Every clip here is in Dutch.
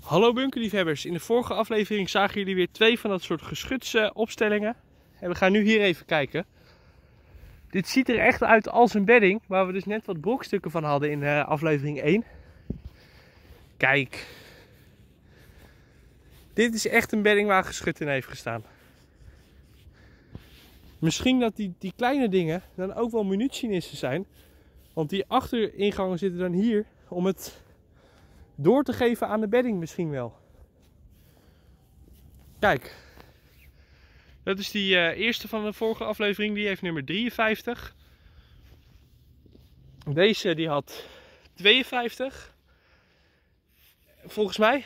Hallo bunkerliefhebbers, in de vorige aflevering zagen jullie weer twee van dat soort geschutsopstellingen. En we gaan nu hier even kijken. Dit ziet er echt uit als een bedding, waar we dus net wat brokstukken van hadden in uh, aflevering 1. Kijk. Dit is echt een bedding waar geschut in heeft gestaan. Misschien dat die, die kleine dingen dan ook wel munitienissen zijn. Want die achteringangen zitten dan hier om het door te geven aan de bedding misschien wel. Kijk. Dat is die uh, eerste van de vorige aflevering. Die heeft nummer 53. Deze die had 52. Volgens mij.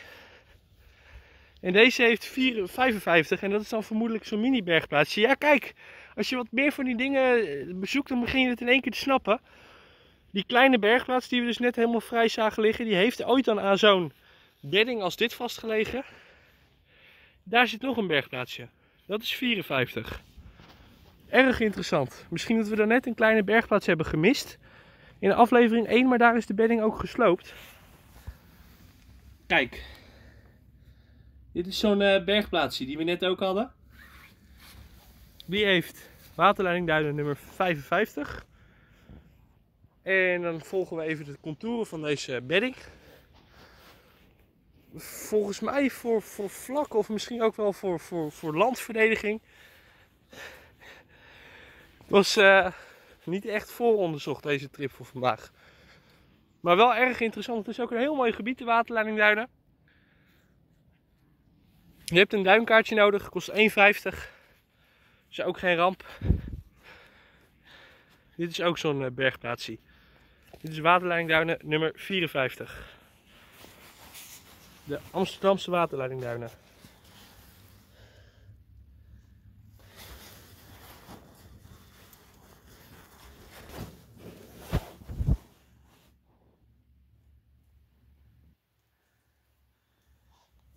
En deze heeft 4, 55. En dat is dan vermoedelijk zo'n mini bergplaatsje. Ja kijk. Als je wat meer van die dingen bezoekt dan begin je het in één keer te snappen. Die kleine bergplaats die we dus net helemaal vrij zagen liggen, die heeft ooit dan aan zo'n bedding als dit vastgelegen. Daar zit nog een bergplaatsje. Dat is 54. Erg interessant. Misschien dat we daar net een kleine bergplaats hebben gemist. In aflevering 1, maar daar is de bedding ook gesloopt. Kijk. Dit is zo'n uh, bergplaatsje die we net ook hadden. Die heeft waterleiding Duinen nummer 55. En dan volgen we even de contouren van deze bedding. Volgens mij voor, voor vlak of misschien ook wel voor, voor, voor landverdediging. Het was uh, niet echt vooronderzocht deze trip voor vandaag. Maar wel erg interessant. Het is ook een heel mooi gebied, de waterleiding Duinen. Je hebt een duinkaartje nodig, kost 1,50. Is ook geen ramp. Dit is ook zo'n uh, bergplaatsje. Dit is waterleidingduinen nummer 54. De Amsterdamse waterleidingduinen.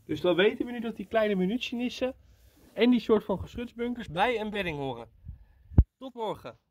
Dus dan weten we nu dat die kleine munitienissen en die soort van geschutsbunkers bij een bedding horen. Tot morgen.